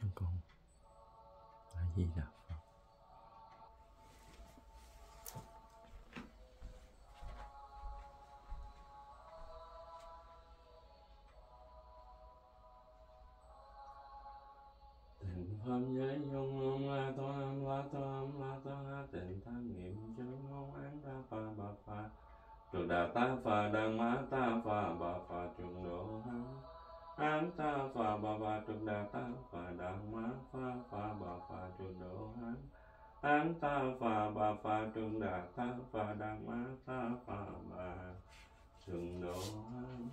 cho con. A di đà phật. Tịnh pháp giới dung ông la to am la to am la to ha tịnh tham nghiệm chân ngôn án ta pha, bà pha. Trường đà ta pha đăng má ta pha, bà pha trường độ hắn. Án ta pha, bà pha trường đà ta pha đăng má pha pha bà pha trường độ hán. Hán ta pha bà pha trường đà ta pha đăng má ta pha bà trường độ hán.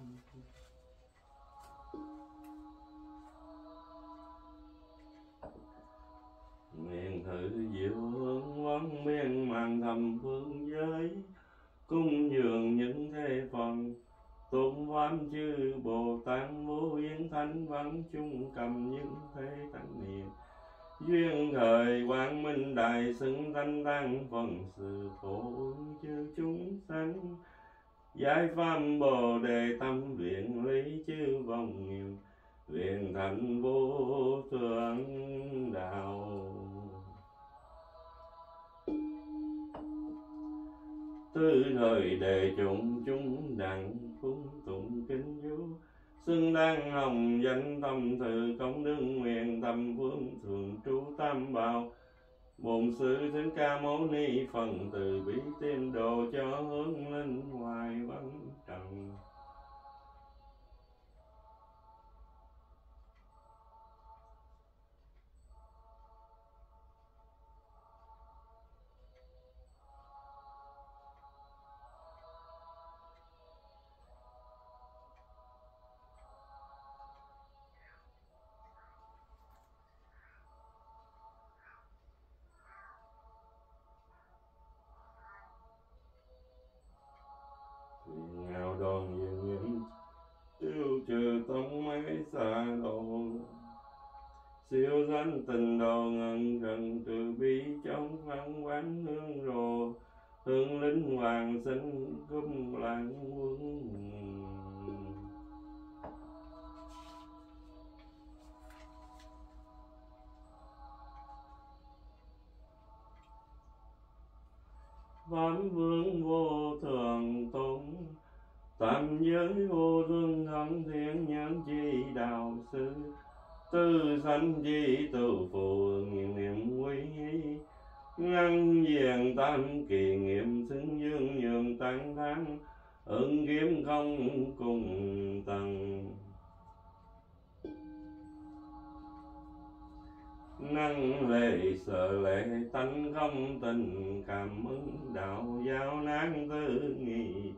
Miền thử diệu hướng vấn miên mang thầm phương giới, Cung dường những thế phần tụng văn chư Bồ Tát vô yên thánh văn chung cầm những thế thánh niệm. Duyên thời quang minh đại xứng thanh tăng phần sự phổ ứng chư chúng sanh. Giải pháp Bồ Đề tâm viện lý chư vòng nghiệp. Viện thành vô thượng đạo. Tư thời đề chúng chúng đẳng phúng tụng kinh chú Xưng đăng hồng danh tâm từ công đức nguyện tâm vương thường trú tam bảo. Bổn sư thích ca mâu ni, phần từ bi tiên độ cho hướng linh hoài văn trần. Sinh cung quân vương vô thường tôn Tam giới vô luân thân thiên nhân chi đạo sư. Tư sanh chi tự phụ nghiệm niệm quý Ngăn diện tam kỳ nghiệm xứng dương nhường tăng thắng Ứng kiếm không cùng tầng. Năng lệ sợ lệ tánh không tình, cảm ứng đạo giáo nán tư nghị.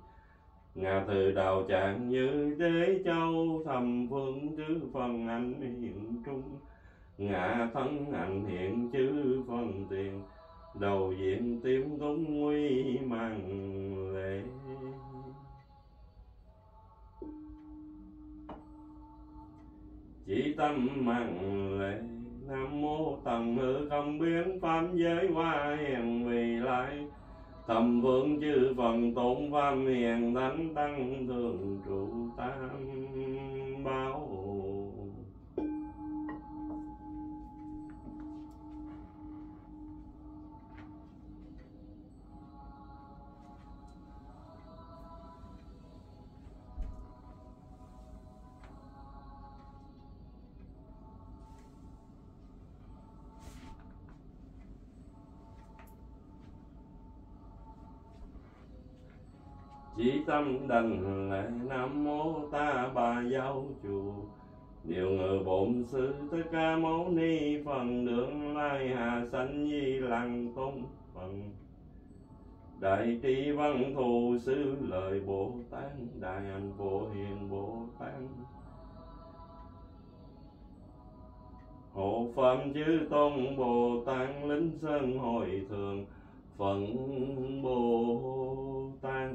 Ngà từ đạo trạng như đế châu thầm phương chư phần anh hiện trung. Ngạ thân anh hiện chư phần tiền đầu diện tiêm túng nguy màng lệ. Chỉ tâm màng lệ, nam mô tầm hư không biến pháp giới hoa hiền vì lai. Thầm vương chư phần tôn pháp hiền thánh tăng thường trụ tam bảo tâm đành lệ. Nam mô ta bà giáo chủ. Điều ngự bổn sư tất ca mâu ni. Phần đường lai hà sanh di lăng tôn phần đại trí văn thù sư lời bồ tát. Đại anh phổ hiền bồ tát. Hộ phạm chư tôn bồ tát lính sơn hội thường. Phận bồ tát.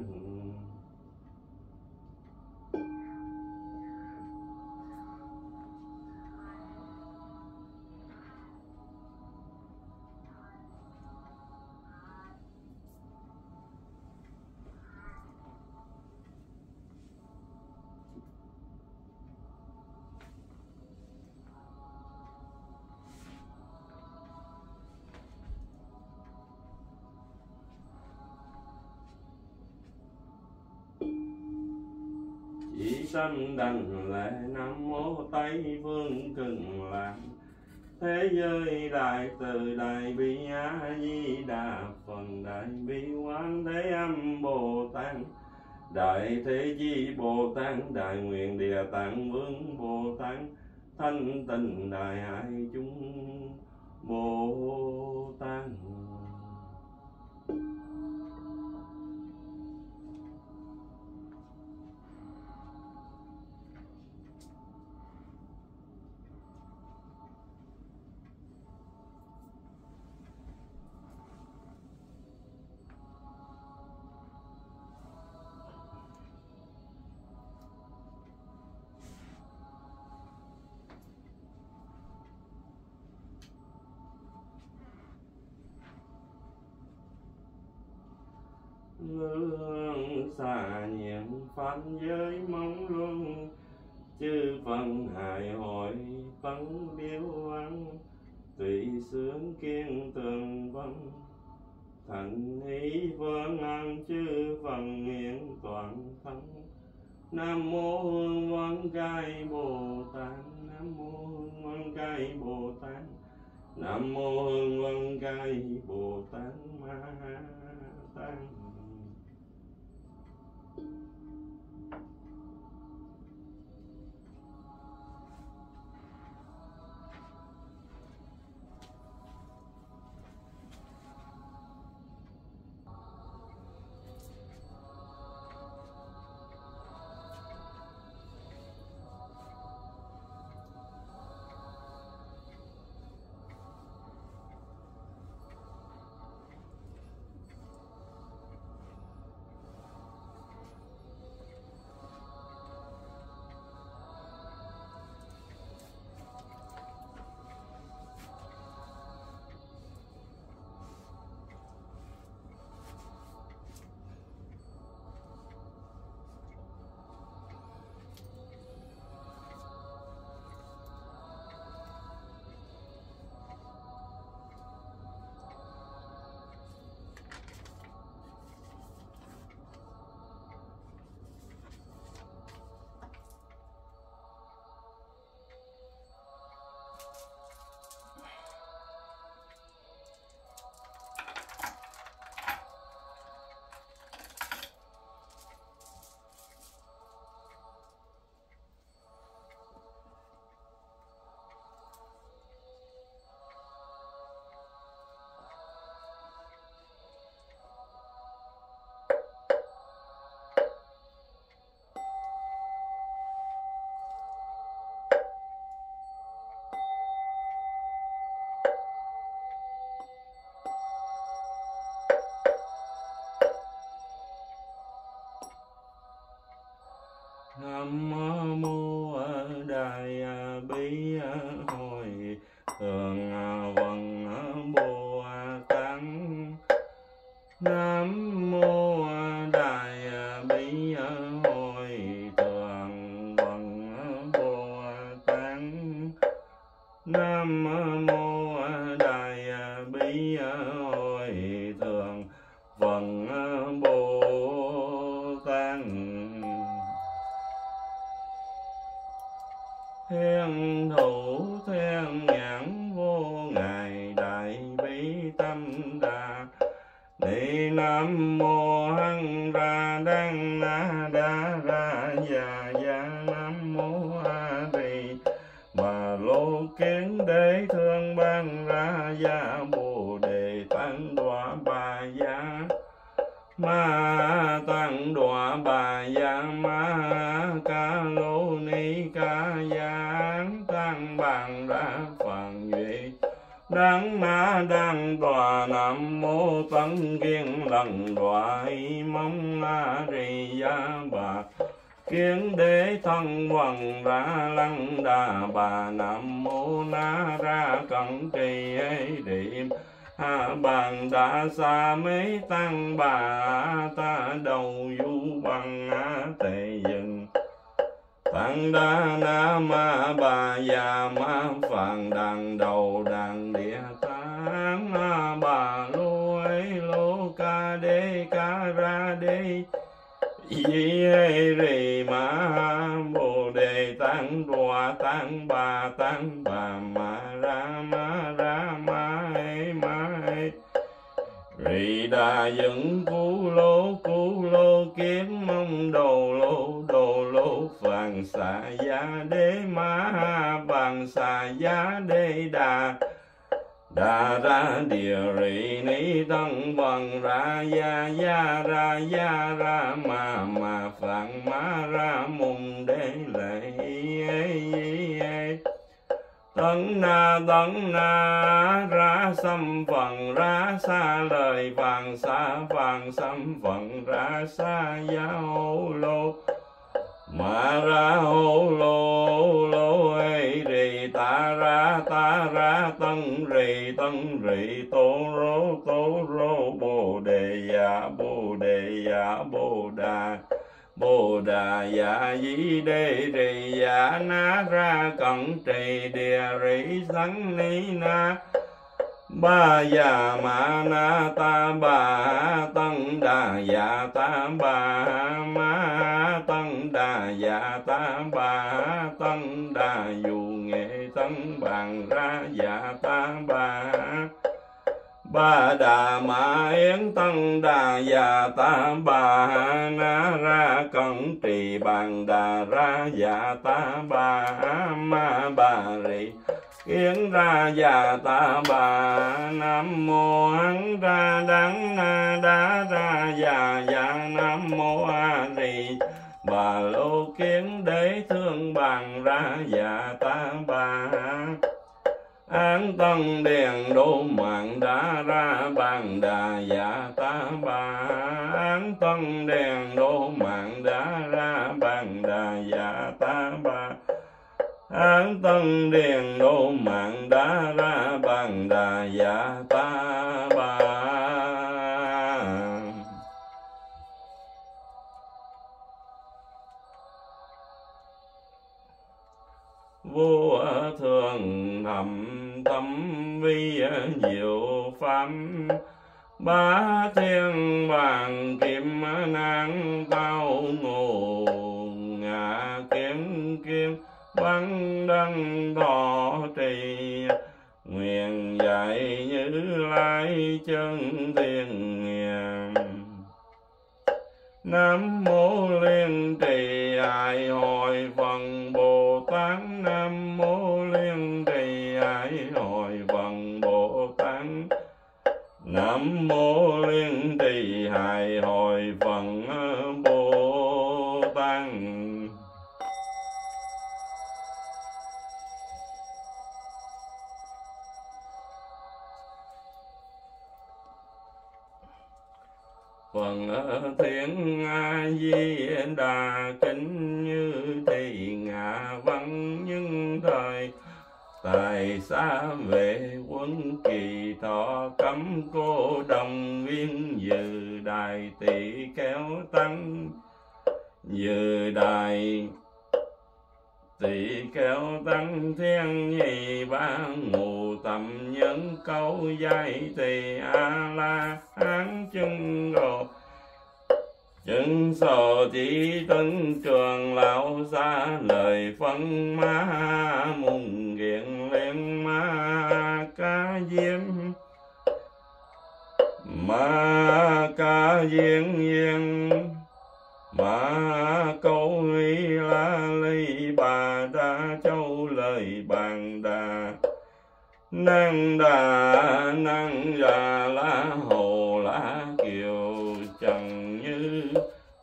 Sanh đành lệ, nam mô tây phương cực lạc. Thế giới đại từ đại bi a di đà phật, đại bi quán thế âm bồ tát. Đại thế chi bồ tát, đại nguyện địa tạng vương bồ tát. Thanh tịnh đại hải chúng bồ tát. Giới mong luân chư phần hài hội tấn biếu ăn tùy sướng kiên tường vân. Thành ý vân an chư phần hiện toàn thân. Nam mô hương văn cai bồ tát. Nam mô hương văn cai bồ tát. Nam mô hương nam mấy ta? Ma ra mùng đế lệ tấn na tấn na, ra xâm phần ra xa lời vàng, xa vàng xâm phần ra xa giáo hô lô. Ma ra hô lô lô ê rì, ta ra ta ra, tân rì tân rì, tô rô tô rô, bồ đề dạ bồ đề dạ bồ đà bồ đà dạ di đê rì dạ na ra cận trì địa rì sắn ni na ba già ma na ta bà tân đà dạ ta bà ma tân đà dạ ta bà tân đà dù nghệ tân bàn ra dạ ta bà ba đà ma yến tân đà già ta bà na ra cẩn trì bàn đà ra già ta bà ma bà rì kiến ra già ta bà nam mô hán ra đắng na đa ra già già nam mô a rì bà lô kiến đế thương bàn ra già ta bà án tân đèn đô mạng đã ra bàn đà dạ ta bà án tân đèn đô mạng đã ra bàn đà dạ ta bà án tân đèn đô mạng đã ra bàn đà dạ ta bà vô thường thầm tâm vi ờ, diệu pháp ba thiên bàn kim ờ, nang tao ngô ngã kiếm kim. Văn đăng thọ trì, nguyện dạy như lai chân thiên hiền Nam mô Liên Trì, Ai hồi phật? Trì hồi Hội ờ, Bồ Tát. Phần ờ, thiên a di đà kính. Xa về quân kỳ thọ cấm cô đồng viên dự đài tỷ kéo tăng dự đài tỷ kéo tăng thiên nhị ba ngụ tầm nhân câu giai tỳ a la hán chân rồi chân sò chỉ tấn trường lão xa lời phân ma mùng ca diêm ma ca diên diên ma câu y la ly bà đa châu lời bàn đà. Năng đà năng già la hồ la kiều trần như.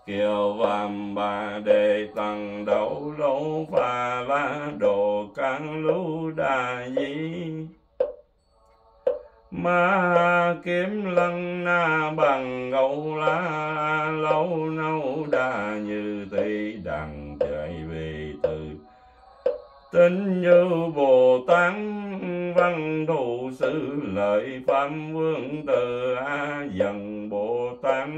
Kiều vàm bà đề tầng đậu lâu và la đồ can lưu đà di ma kiếm lăng na bằng ngẫu la, lâu nâu đa như tây đằng chạy về từ. Tính như bồ tát văn thù sư lợi phạm vương từ a dần bồ tát.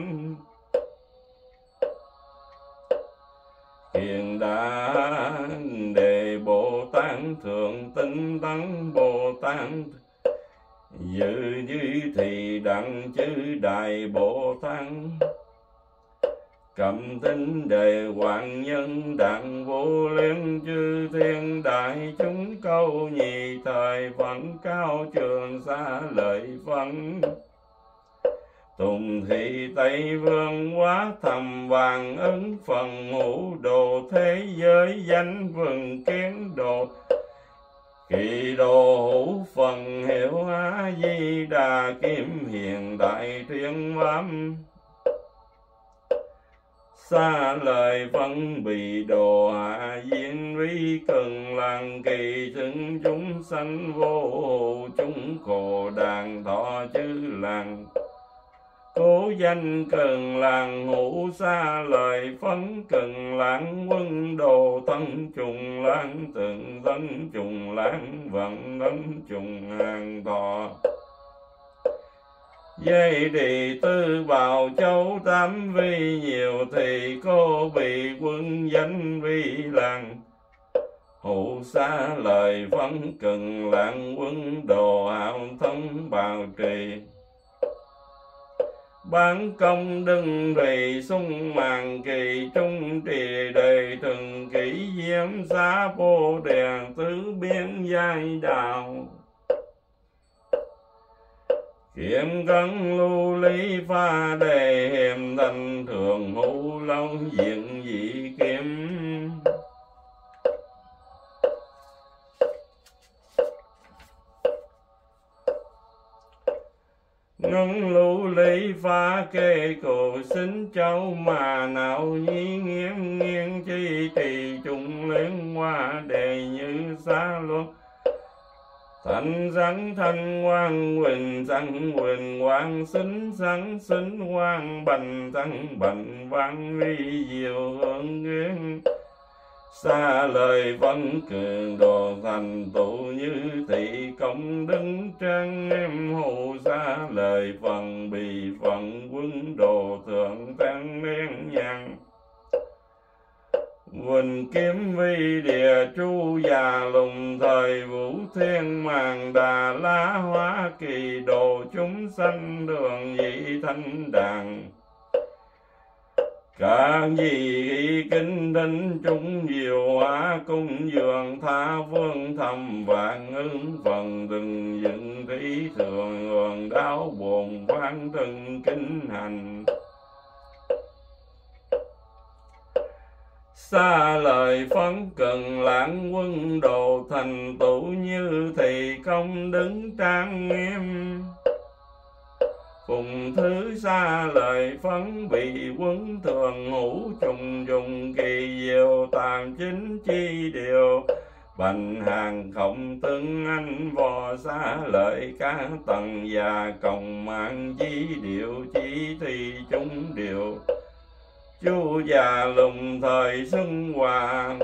Hiện đã đề bồ tát thượng tinh tấn bồ tát dự như thì đặng chư đại bồ tát. Cầm tinh đề hoàng nhân đặng vô liên chư thiên đại chúng câu nhị thời phận cao trường xa lợi phận Tùng thị Tây Vương quá thầm vàng ấn phần ngũ đồ thế giới danh vừng kiến đồ. Kỳ đồ hữu phần hiểu á Di Đà kim hiện đại thiên pháp xa lời phân bị đồ hạ diễn vi cần làng kỳ chứng chúng sanh vô hồ chúng khổ đàn thọ chư làng cố danh cần làng ngũ xa lời phấn cần lãng quân, đồ thân trùng lãng tượng thân trùng lãng vận thân trùng hàng thọ Dây đi tư bào châu, tám vi nhiều thì cô bị quân danh vi làng. Hữu xa lời phấn cần lãng quân, đồ hạo thân bào trì. Bán công đừng rì sung màn kỳ trung trì đầy thường kỷ diễm xá vô đèn tứ biên giai đạo. Kiếm cân lưu lý pha đề hiểm thành thường hữu long diện dị kiếm. Ngân lưu phá pha kê cổ sinh châu mà nào nhi nghiêng nghiêng chi thì trùng lên hoa đề như xa luôn Thanh rắn thanh quang huỳnh rắn huỳnh quang xính rắn xính quang bành rắn bành vang ly diệu hương nghiêng xa lời vẫn cường đồ thành tụ như thị công đứng trang em hồ. Xa lời phần bì phần quân đồ thượng tăng đen nhang. Quỳnh kiếm vi địa chu già lùng, thời vũ thiên màng đà la hóa kỳ đồ chúng sanh đường dị thanh đàn. Cả gì kinh thính chúng diệu hóa cung dường tha phương thầm vạn ứng phần từng dựng thí thường hưởng đáo buồn phan từng kinh hành. Xa lời phấn cần lãng quân đồ thành tựu như thì không đứng trang nghiêm cùng thứ xa lời phấn bị quấn thường ngủ trùng dùng kỳ diệu tàn chính chi điều. Bành hàng không tương anh vò xa lợi cá tầng già cộng mạng chi điệu chi thì chúng điều. Chú già lùng thời xuân hòa,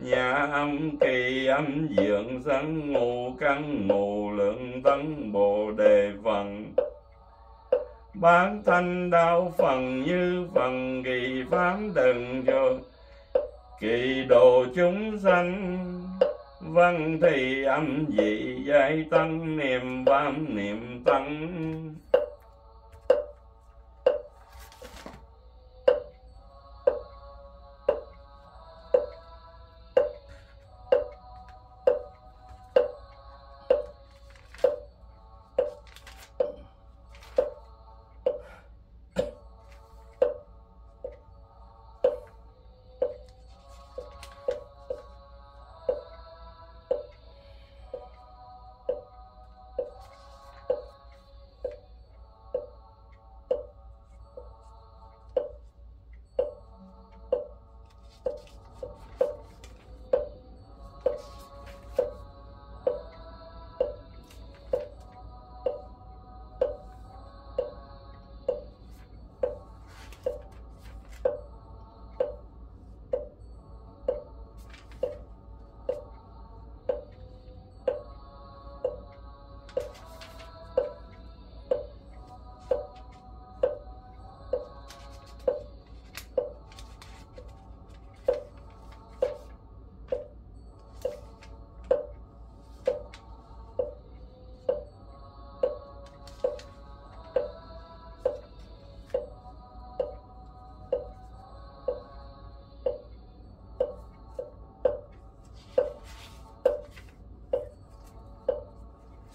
nhà âm kỳ âm dưỡng sân ngủ căn ngủ lượng tấn bồ đề phần bán thanh đạo phần như phần kỳ phán đừng cho kỳ đồ chúng sanh, văn thì âm dị giải tăng, niệm bám, niệm tăng.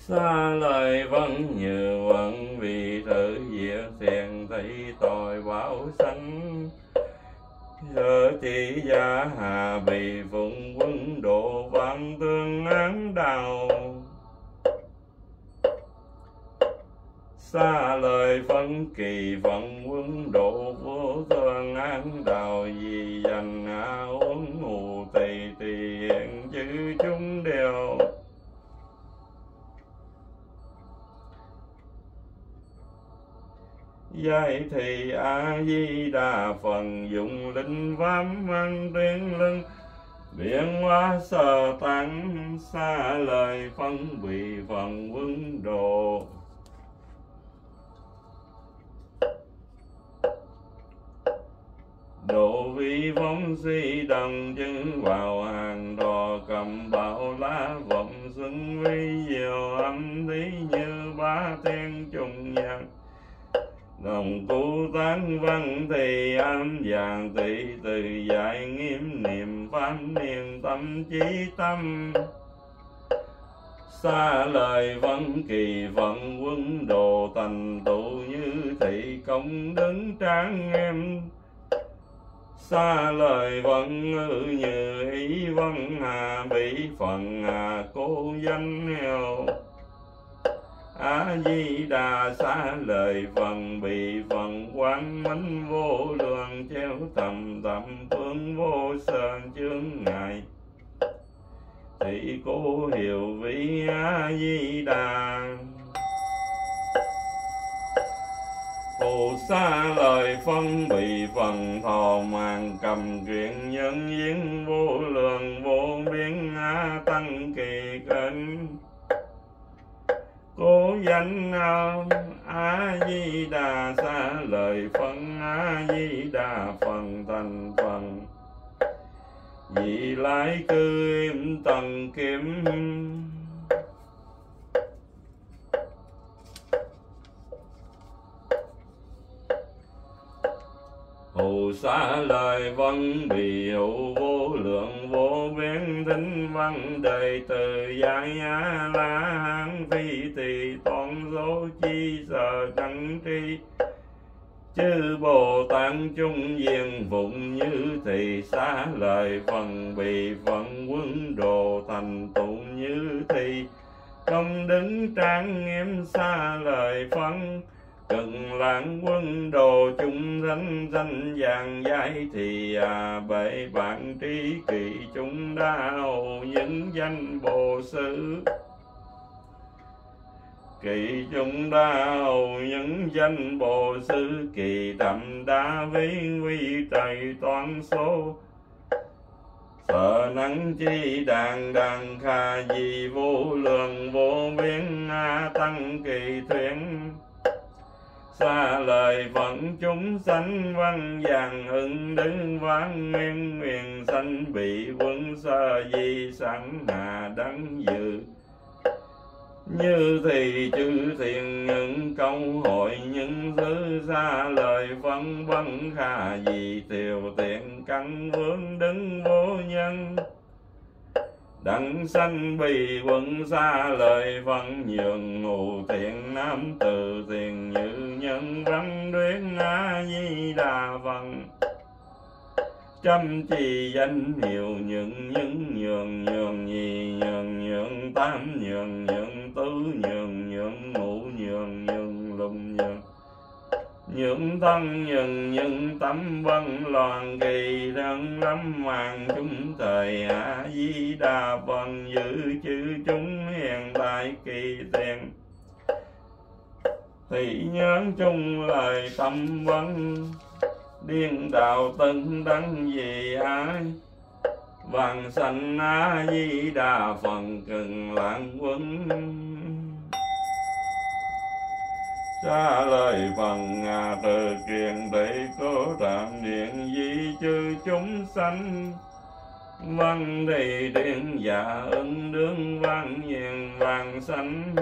Xa lời vẫn như vẫn vì tự diệt thiền thấy tội báo sanh. Giờ chỉ gia hà bị phụng quân độ vạn tương án đào. Xa lời phân kỳ vận quân độ giới thì A Di Đà phần dụng linh pháp văn tuyên lưng. Biển hóa sơ tăng xa lời phân bị phần quân độ Độ vi vong si đằng chân vào hàng đò cầm bảo lá vọng xứng vi diệu âm lý như đồng tu tán văn thì âm vàng, tỷ từ dạy nghiêm niệm pháp niệm tâm trí tâm. Xa lời văn kỳ vận quân đồ thành tụ như thị công đứng tráng em xa lời vận ngữ như ý văn hà bị phần hà, cô danh heo a di đà xa lời phần bị phần quán mánh vô lượng treo tầm tầm phương vô sơn chướng ngại. Thì cô hiểu vị a di đà phù sa lời phân bị phần thò màn cầm chuyện nhân duyên danh a di đà xa lời phân a di đà phần thành phần vị lai cư im tầng kiếm hồ xa lời văn bị hữu vô thính văn đời từ giải á la hán phi tỳ toàn số chi sợ căn tri. Chư bồ tát chung diện phụng như thì xa lời phần bị phận quân đồ thành tụ như thì công đứng trang nghiêm, xa lời phân cần lãng quân đồ chung thánh danh vàng giai thì à, bệ bạn trí kỳ chúng đau những danh bồ sư. Kỳ chúng đau những danh bồ sư kỳ đậm đa vi quy trời toán số. Sợ nắng chi đàn đàn kha di vô lượng vô biên a tăng kỳ thuyền xa lời phận chúng sanh văn vàng hưng đứng vang nguyên nguyện sanh bị quân sơ di sẵn hà đắng dự như thì chư thiền những công hội, những thứ xa lời vâng phân vân khả gì tiều tiện căn vướng đứng vô nhân. Đặng sanh bị quân xa lời phân nhường ngụ thiện nam từ thiền như nhận răng đuyến a di đà phần chăm chỉ danh hiệu những những nhường nhường nhì nhường nhường tam nhường nhường tứ nhường nhường ngũ nhường nhường lùng nhường. Những thân nhường những tấm vân loàn kỳ thân lắm màn chúng thời a di đà phần giữ chữ chúng hiện tại kỳ tiền thị nhớ chung lời tâm vấn, điên đạo tân đăng gì ai? Vàng xanh a di đà phần cần lãng quân xa lời phần ngà từ kiền để cố trạm điện di chư chúng sanh. Văn thì điện dạ ứng đương văn hiền vàng xanh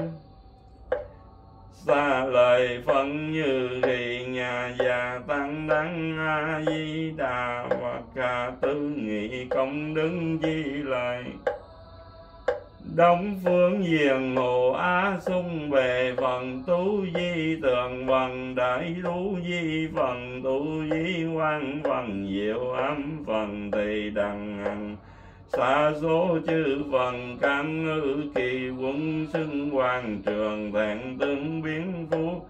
xa lời phân như thì nhà già tăng đăng a di đà và cả tư nghị công đứng di lời. Đông phương diền hồ á sung bề phần tu di tường, phần đại tu di, phần tu di quan, phần diệu âm, phần tỳ đằng hằng xa số chư phần cam ngữ kỳ quân xưng hoàng trường thẹn tướng biến phú.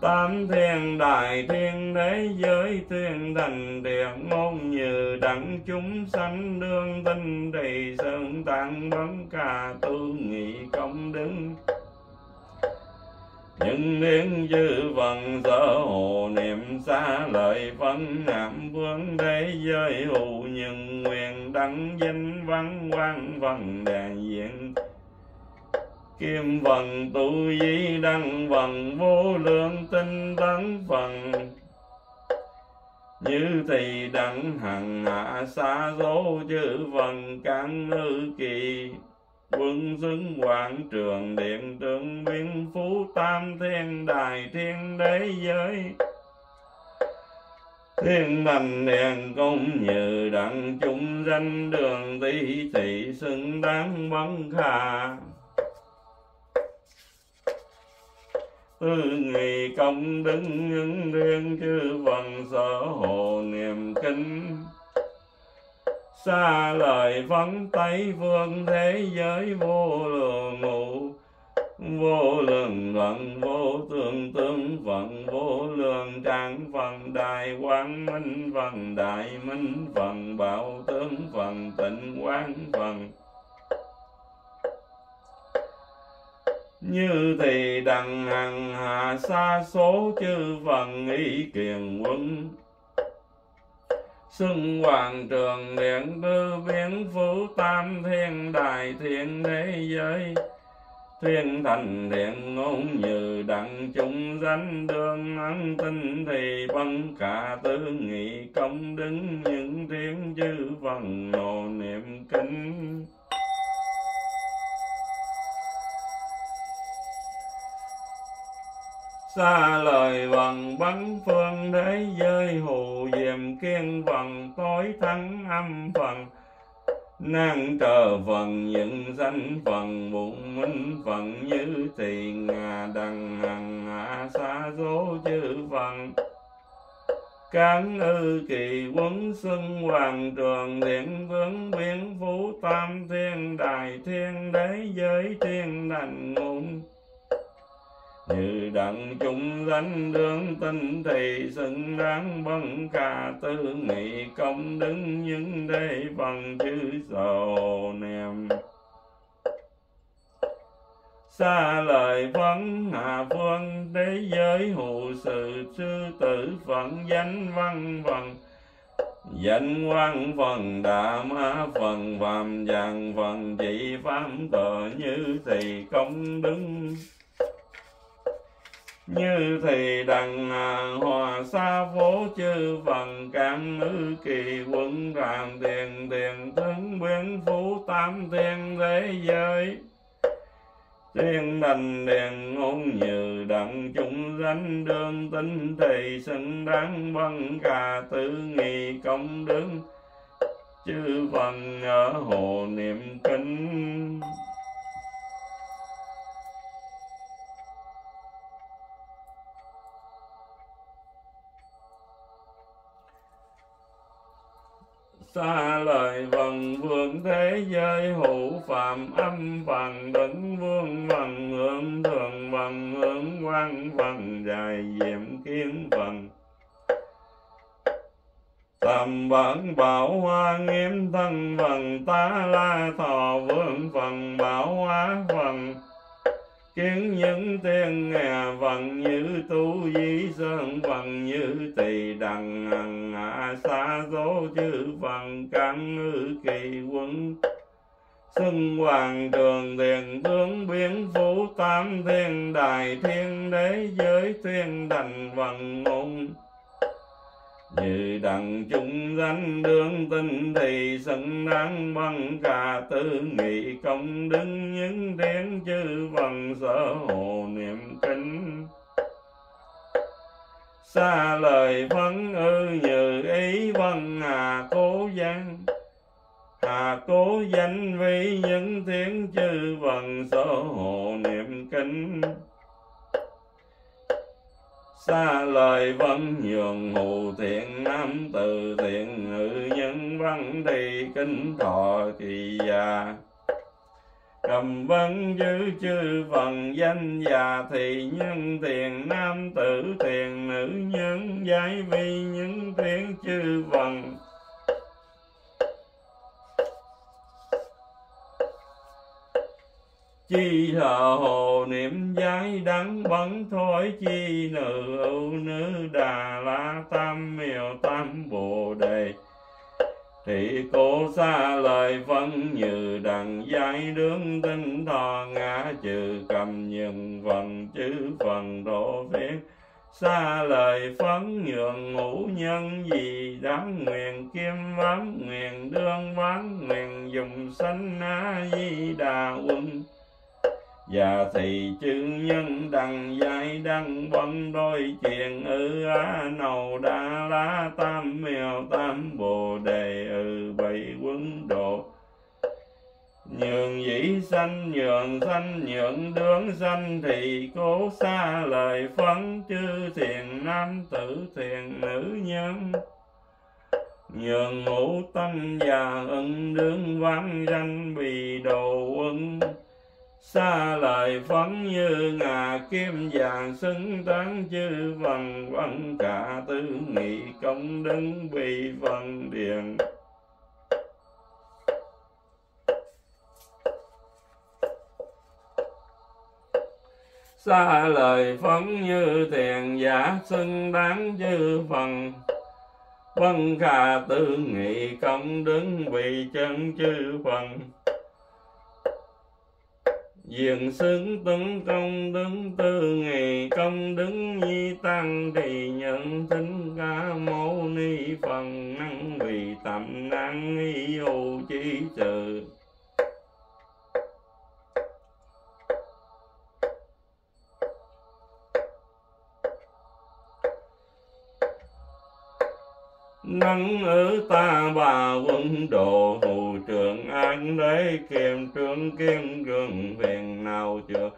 Tam thiên đại thiên đế giới thiên thành địa ngôn như đẳng chúng sanh đương tinh trì sơn tạng vấn ca tu nghị công đức những niên dư phần sở hồ niệm xa lợi phân ngạm vương thế giới hù nhân nguyện đăng danh văn quan phần đại diện. Kim phần tu di đăng phần vô lượng tinh tấn phần. Như thì đẳng hằng hạ xa số chữ phần căn ngư kỳ quân xứng quảng trường điện tượng biên phú tam thiên đài thiên đế giới. Thiên thành đèn công như đặng chúng danh đường tỷ thị xứng đáng bấn khả tư nghị công đức những thiên chư phần sở hộ niệm kinh xa lời vắng tay vương thế giới vô lượng ngụ vô lượng luận, vô tương tương, vận, vô lượng trang phần đại quang minh phần đại minh phần bảo tướng phần tịnh quang phần như thì đằng hằng hạ xa số chư phần ý kiền quân xưng hoàng trường điện tư biến phú tam thiên đại thiên thế giới. Thiên thành điện ngôn như đặng chúng danh đương ăn tinh thì băng cả tư nghị công đứng những thiên chư phần nộ niệm kinh. Xa lời bằng bắn phương thế giới, hù diệm kiên phần, tối thắng âm phần. Năng chờ phần những danh phần bụng minh phần như tiền ngà đằng hằng, hạ xa số chư phần cán ư kỳ quấn xuân hoàng trường, điện vướng biến phú tam thiên, đài thiên đế giới thiên đành ngôn như đặng chúng danh đương tinh thì xứng đáng bằng ca. Tư nghị công đứng những đây bằng chữ sầu niệm. Xa lời vấn hạ phương thế giới hụ sự, sư tử phận danh văn phần danh quan phần đà ma phần phàm vàng phần chỉ pháp tờ như thì công đứng như thì đằng à, hòa xa phố chư phần cam ngữ kỳ quân ràm tiền tiền tướng biến phú, tam thiên thế giới. Thiên đành đèn ngôn như đặng chúng danh đơn tính thì xứng đáng văn cả tư nghi công đức. Chư phần ở hồ niệm kinh xa lời vần vương thế giới, hữu phạm âm vần đỉnh vương vần hưởng thường vần hưởng quan vần, dài diệm kiến vần. Tầm vẫn bảo hoa nghiêm thân vần ta la thọ vương vần, bảo hóa phần kiến những tiên nghe vần như tu di sơn vần như tỳ đằng hằng hạ xa số chư phần cam ngư kỳ quân xưng hoàng trường thiền tướng biến phú tam thiên đại thiên đế giới thiên đành vần ngôn như đặng chúng danh đương tinh thì xứng đáng bằng cả tư nghị công đức những tiếng chư phần sở hồ niệm kinh xa lời phấn ư như ý văn hà cố gian, hà cố danh vi những tiếng chư bằng sở hồ niệm kinh xa lời vẫn nhường hù thiện nam từ thiện ngữ nhân văn đi kinh thọ kỳ già. Cầm văn chữ chư phần danh già thì nhân tiền nam tử tiền nữ nhân giải vi, những tiếng chư phần. Chi thờ hồ niệm giải đắng bấn thối, chi nữ ưu nữ đà la tam miều tam bồ đề. Thì cô xa lời phân như đằng giai đương tinh thọ ngã trừ cầm nhân phần chữ phần độ phiết xa lời phấn nhường ngũ nhân gì, đáng nguyện kim vắng, nguyện đương vắng, nguyện dùng sanh a di đà quân và thì chư nhân đằng giai đăng bận đôi chuyện ư á nầu đa la tam mèo tam bồ đề ư bảy quân độ. Nhường dĩ sanh, nhường sanh nhượng đương sanh thì cố xa lời phấn chư thiền nam tử thiền nữ nhân. Nhường ngũ tâm và ưng đương vang danh vì đồ quân xa lời phấn như ngà kim vàng, xứng tán chư phần văn vâng cả tư nghị công đứng bị phần điện xa lời phấn như tiền giả, xứng đáng chư phần vân khà tư nghị công đứng vì chân chư phần Diện xứng tấn công đứng tư ngày công đứng nhi tăng thì nhận tính ca mâu ni phần năng vì tạm năng y ô chi trừ. Năng ở ta bà quân độ hữu anh an đế kiềm trương kiên đường phiền nào chưa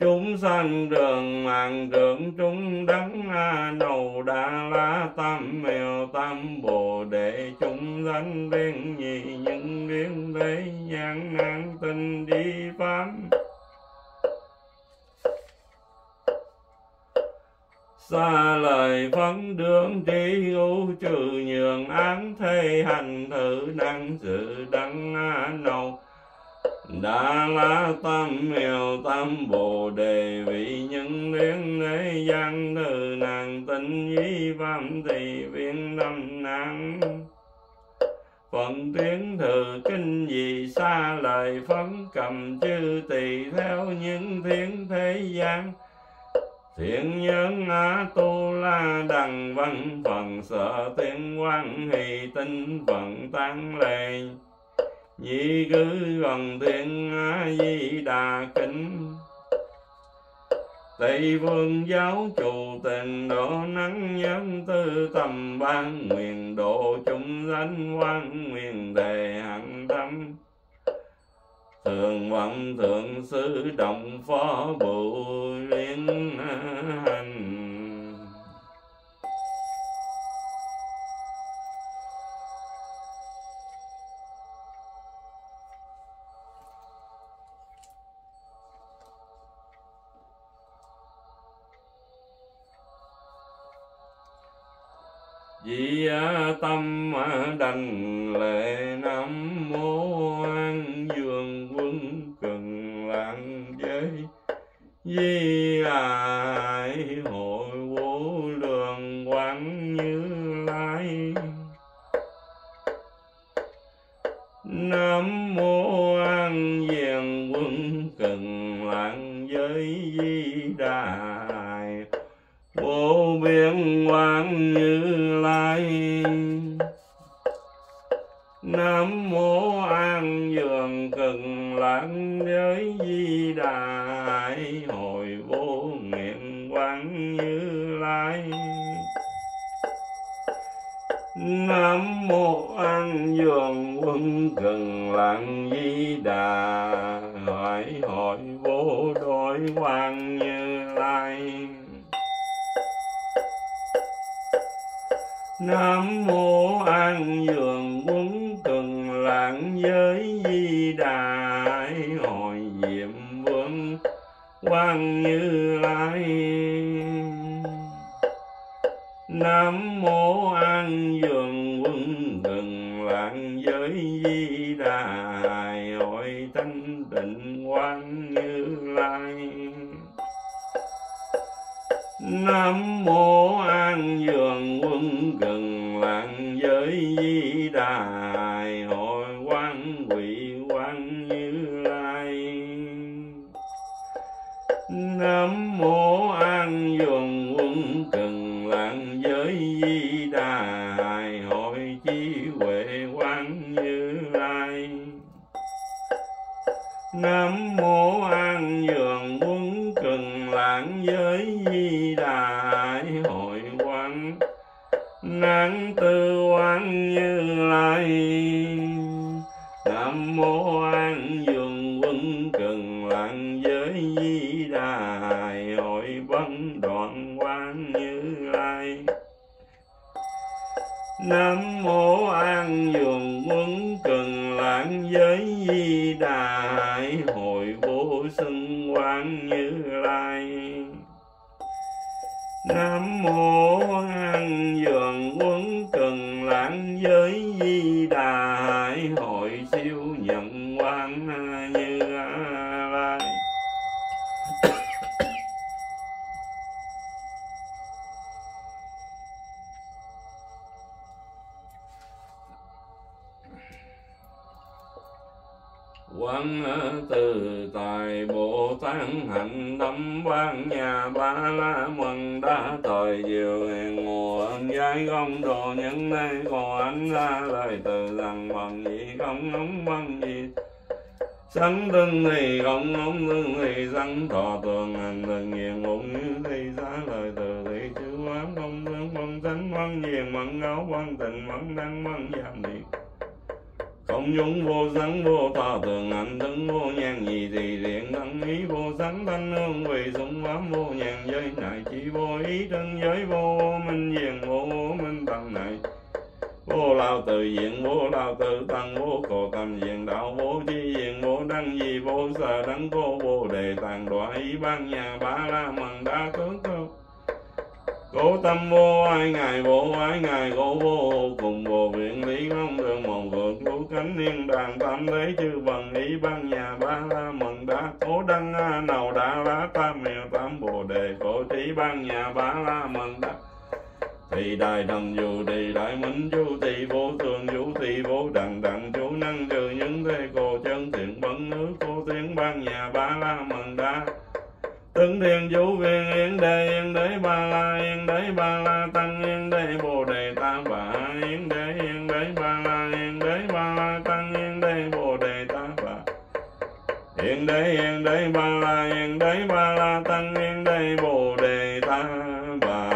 chúng sanh đường mạng trưởng chúng đắng a đầu đà la tam mèo tam bồ đề. Chúng danh biên nhị những biến thế nhãn nan tinh đi pháp xa lời phấn đương trí ưu trừ nhường án thế hành thử đăng sự đăng nâu. Đa la tâm miều tâm bồ đề vị nhân liên đế gian từ nàng tinh nhi phạm thì viên năm nàng phận tiếng thừa kinh gì xa lời phấn cầm chư tỳ theo những thiên thế gian thiện nhân á tu la đằng văn phần sợ thiên quan hỷ tinh vận tăng lệ. Nhị cứ gần thiên a di đà kính. Tây phương giáo chủ tình độ nắng nhân tư tầm ban nguyện độ chúng danh quan nguyện đề hẳn thường vận thượng sư đồng phó bộ liên hành. Di tâm đành Di lặng di đà. Hỏi hỏi, vô đối quan như lai. Nam mô an dường quân cần lặng giới di đà. Hội diệm vương quan như lai. Nam mô an Quán từ tài Bồ Tát hạnh tâm ban nhà ba la mừng đa thời diệu hèn ngộ giai công đồ nhân nay còn anh ra lời từ rằng bằng gì không nóng bằng gì Sắn tinh thì không nóng tân thì sắn thọ tường hành từng nghiền mụng như thì giá lời từ thì chữ quán không tướng văn sánh văn diền mẫn áo văn tình mẫn đăng văn giảm thì không dũng vô sắn vô thọ tường ảnh tướng vô nhàn gì thì thiện thân ý vô sắn thanh hương vì sung bám vô nhàn giới này chỉ vô ý thân giới vô minh diền vô minh tăng này vô lao từ diện vô lao từ tăng vô cổ tâm diện đạo vô chi diện vô đăng gì vô sở đăng vô vô đề tàng đọa ý ban nhà ba la mần đa tướng câu Cố tâm vô ai ngài vô ai ngài cố vô cùng vô viện lý không đường niên đàn tam đế chư bằng ý ban nhà ba la mừng đa cố đăng a nào đa lá tam mèo tam bồ đề cổ trí ban nhà ba la mừng đa thì đại đồng dù thì đại minh chú thì vô thường vũ thì vô đặng đặng chú năng trừ những thế cô chân thiện bấn nữ cô tiếng ban nhà ba la mừng đa tướng thiên chú viên yên đề yên đế ba la, yên đế ba la tăng, yên đế đế ba la yên đế ba la tăng yên đế bồ đề ta bà.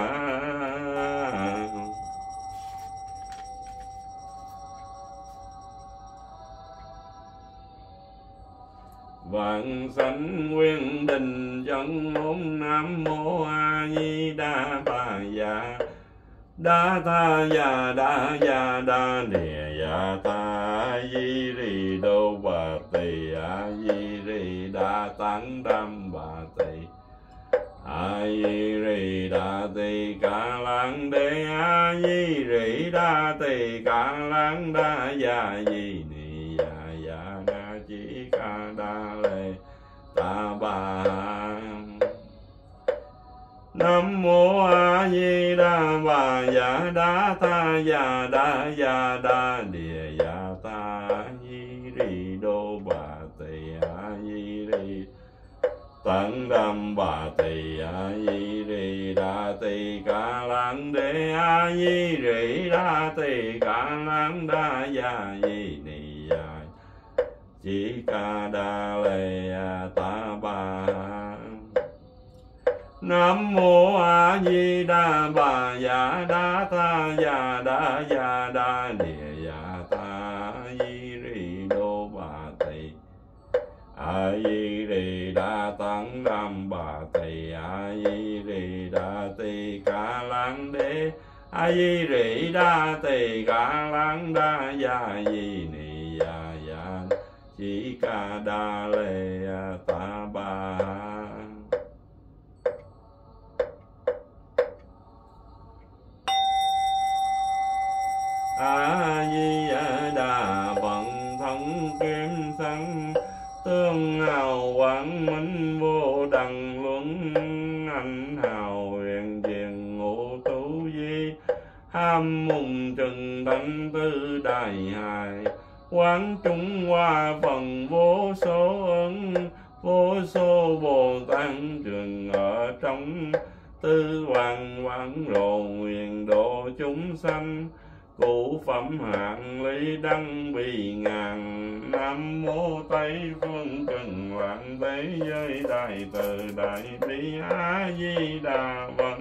Vạn sanh nguyên đình chân ôm Nam Mô A Di Đà Bà Dạ Đa tha già, đa già đa địa già ta di rì đâu bà tăng đam bà tỳ. A di ri đà tỳ ca lăng đê a di ri đà tỳ ca lăng đa gia di ni ya ya na chi ca đa lê ta bà. Nam mô A Di Đà Bà Dạ Đa Ta Dạ Đa Dạ Đa đi Tận Đam Bà Tỳ A Di rì Đa Tỳ Ca Lan Đê A Di rì Đa Tỳ Ca Lan Đa ya Di Ni ya Chỉ Ca Đa Lê Ta Bà nam mô a di đà bà dạ đa ta dạ đa dạ đa địa dạ ta di ri đô bà tỳ a di ri đa tăng nam bà tỳ a di ri đa tỳ ca lăng đế. A di ri đa tỳ ca lăng đa gia di ni ya ya chỉ ca đa lê ta ba ham mùng trần thanh tư đại hài quán chúng hoa phần vô số ấn. Vô số bồ tát trường ở trong. Tư hoàng quán lộ nguyện độ chúng sanh. Cụ phẩm hạng lý đăng bì ngàn. Nam mô tây phương cần vạn thế giới đại từ đại bi a di đà vẫn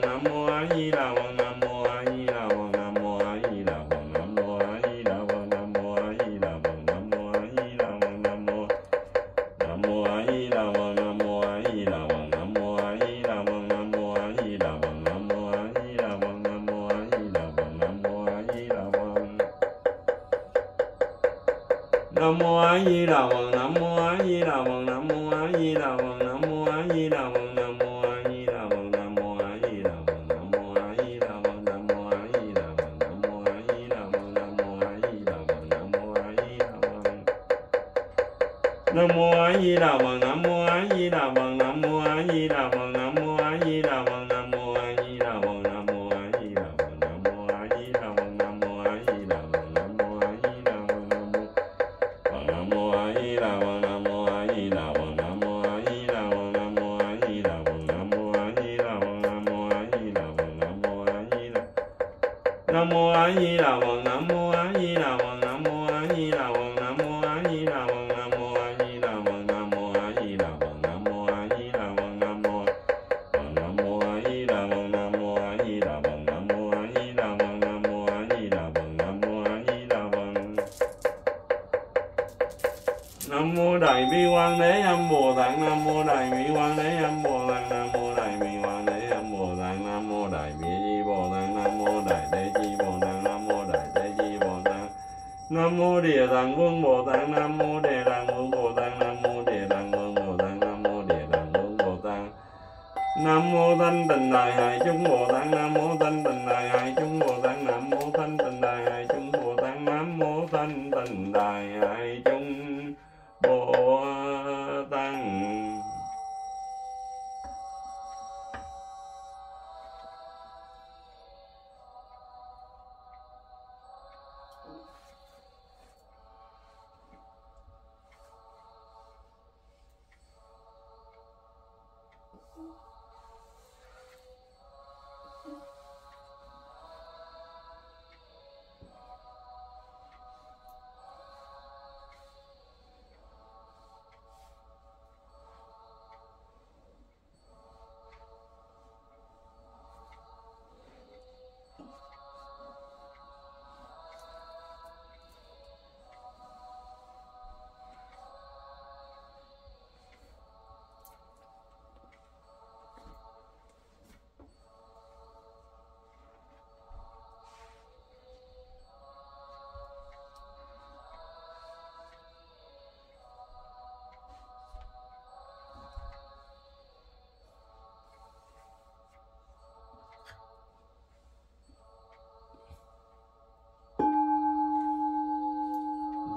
mô thanh tịnh đại hải chúng bồ tát, nam mô thanh tịnh đại hải chúng bồ tát, nam mô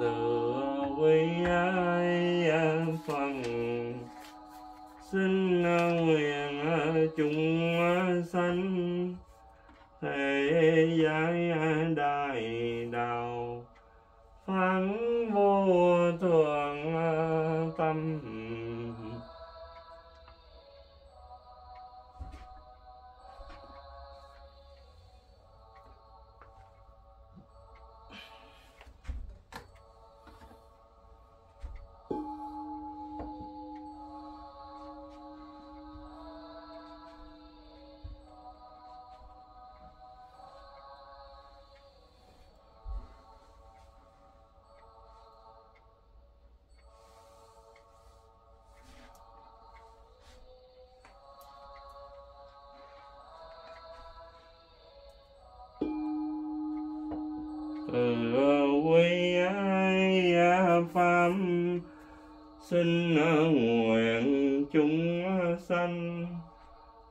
từ quý ai phần xin nguyện chúng sanh thế giới quý pháp xin nguyện chúng sanh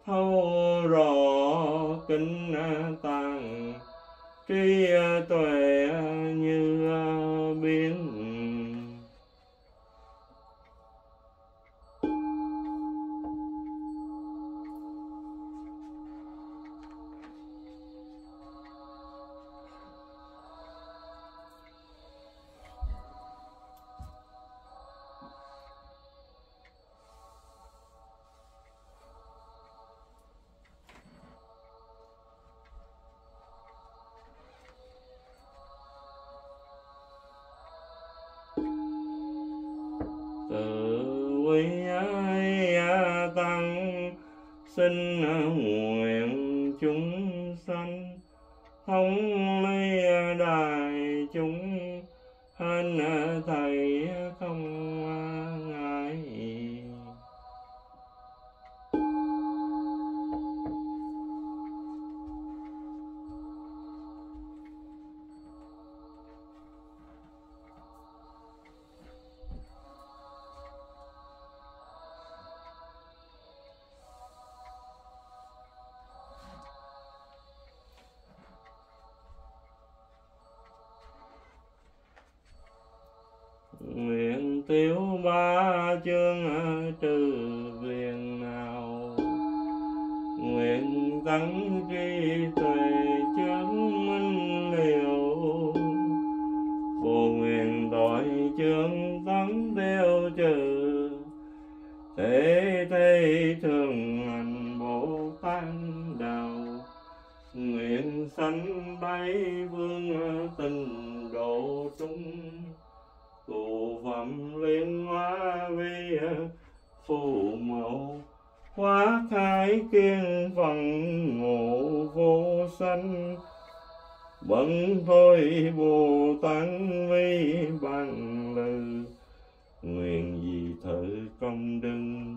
thâu rõ kinh tạng trí tuệ tiểu ba chương ờ, trừ viền nào. Nguyện tăng tri tuệ chứng minh liệu. Vô nguyện tội chương tấn tiêu trừ. Thế thế thường hành bồ tát đạo. Nguyện sanh bay vương tình phẩm liên hóa vi phù mẫu hóa thái kiên phần ngộ vô sanh. Bận thôi bồ tát vi bằng lư nguyện gì thử công đức.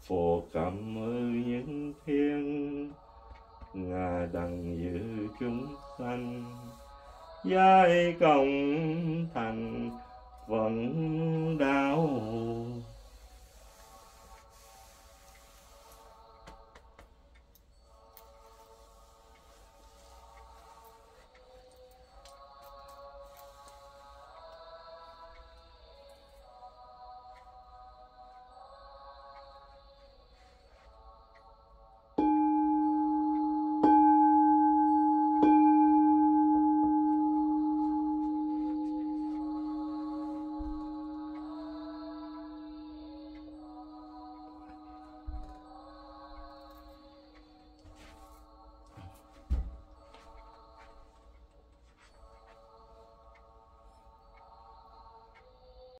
Phổ cảm ơn những thiên ngài đằng giữ chúng sanh. Giai cộng thành vẫn đau.